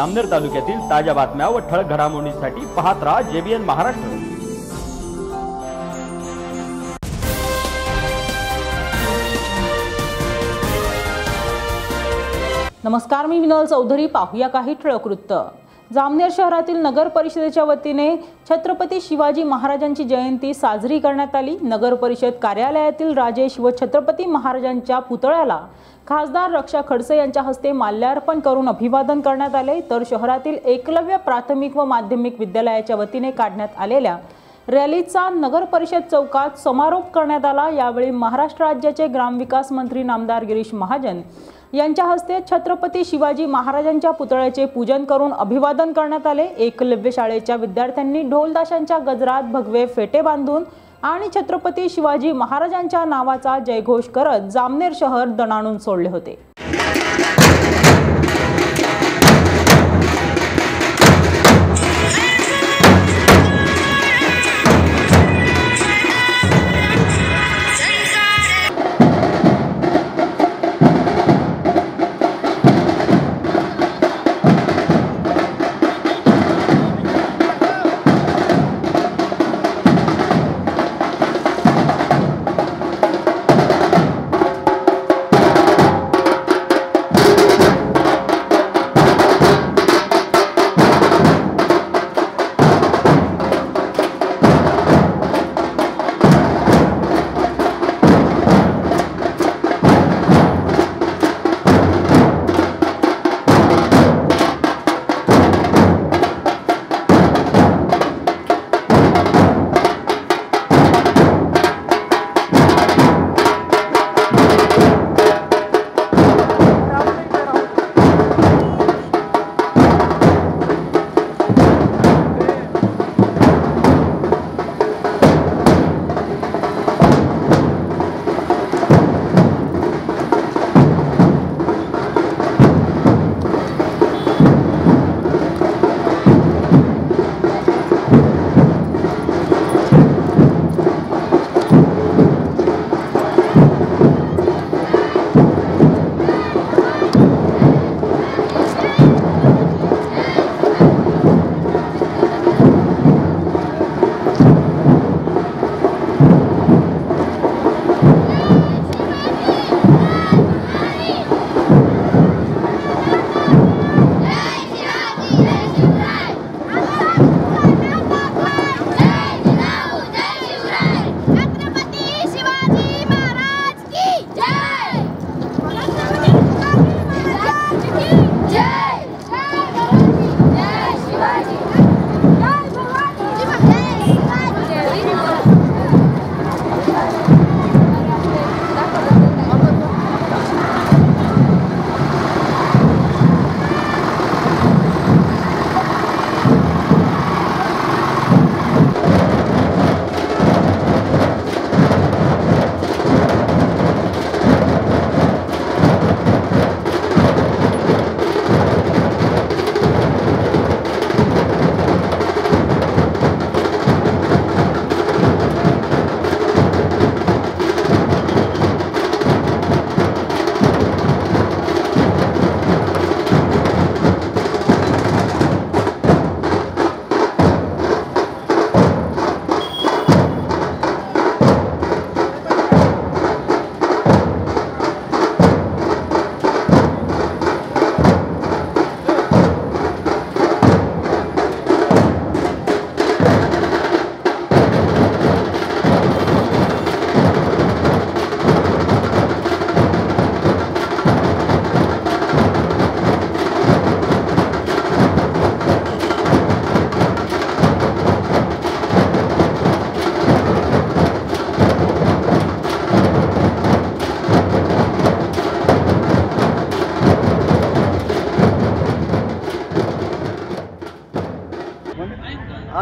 अमनेर तालुक्यातील ताज्या बातम्या व ठळक घडामोडींसाठी पाहत राहा जेबीएन महाराष्ट्र. नमस्कार मी विनोद चौधरी. पाहूया काही ठळक वृत्त. जामनेर शहरातील नगर परिषदेच्या वतीने छत्रपती शिवाजी महाराजांची जयंती साजरी करण्यात आली. नगर परिषद कार्यालयातील राजेश व छत्रपती महाराजांच्या पुतळ्याला खासदार रक्षा खडसे यांच्या हस्ते माल्यार्पण करून अभिवादन करण्यात आले. तर शहरातील एकलव्य प्राथमिक व माध्यमिक विद्यालयाच्या वतीने काढण्यात आलेल्या रॅलीचा नगर परिषद चौकात समारोप करण्यात आला. यावेळी महाराष्ट्र राज्याचे ग्रामविकास मंत्री नामदार गिरीश महाजन यांच्या हस्ते छत्रपती शिवाजी महाराजांच्या पुतळ्याचे पूजन करून अभिवादन करण्यात आले. एकलव्य शाळेच्या विद्यार्थ्यांनी ढोलदाशांच्या गजरात भगवे फेटे बांधून आणि छत्रपती शिवाजी महाराजांच्या नावाचा जयघोष करत जामनेर शहर दणाणून सोडले होते.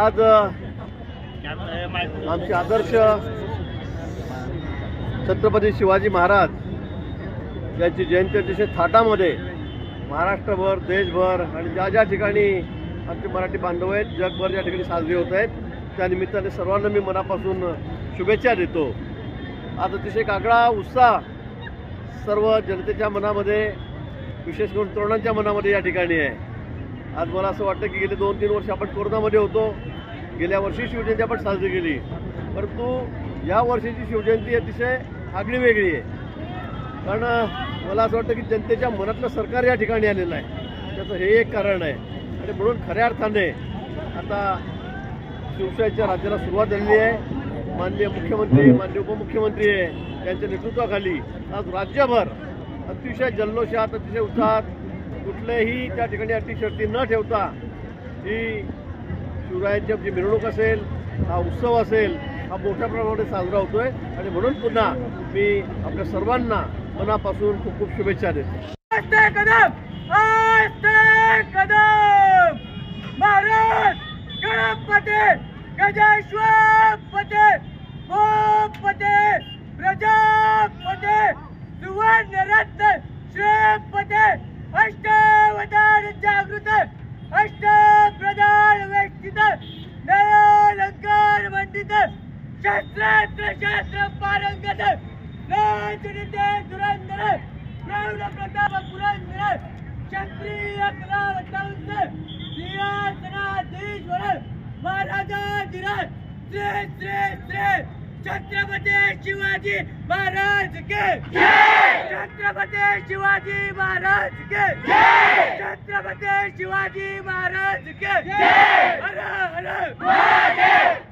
आज आमचे आदर्श छत्रपती शिवाजी महाराज यांची जयंती अतिशय थाटामध्ये महाराष्ट्रभर देशभर आणि ज्या ज्या ठिकाणी आमचे मराठी बांधव आहेत जगभर ज्या ठिकाणी साजरे होत आहेत त्या निमित्ताने सर्वांना मी मनापासून शुभेच्छा देतो. आज अतिशय एक आगळा उत्साह सर्व जनतेच्या मनामध्ये विशेष करून तरुणांच्या मनामध्ये या ठिकाणी आहे. आज मला असं वाटतं की गेले दोन तीन वर्ष आपण कोरोनामध्ये होतो. गेल्या वर्षी शिवजयंती आपण साजरी केली. परंतु या वर्षीची शिवजयंती अतिशय आगळी वेगळी आहे. कारण मला असं वाटतं की जनतेच्या मनातलं सरकार या ठिकाणी आलेलं आहे. त्याचं हे एक कारण आहे. आणि म्हणून खऱ्या अर्थाने आता शिवसेनेच्या राज्याला सुरुवात झालेली आहे. माननीय मुख्यमंत्री माननीय उपमुख्यमंत्री आहे त्यांच्या नेतृत्वाखाली. आज राज्यभर अतिशय जल्लोषात अतिशय उत्साहात कुठल्याही त्या ठिकाणी अटी न ठेवता ही शिवरायांच्या जी मिरवणूक असेल हा उत्सव असेल हा मोठ्या प्रमाणामध्ये साजरा होतोय. आणि म्हणून पुन्हा मी आपल्या सर्वांना मनापासून खूप खूप शुभेच्छा देतो. आस्ते कदम! आस्ते कदम! महाराज गणपते गजेश्वरपते प्रजा प्रजापते! शस्त्रास्त्र शास्त्र पारंगत राजनिते धुरंधर प्रौढ प्रताप पुरंदर क्षत्रिय कलावतांस सिंहासनाधीश्वर महाराजाधिराज श्री श्री श्री छत्रपती शिवाजी महाराज के। छत्रपती शिवाजी महाराज के। छत्रपती शिवाजी महाराज के। हर हर।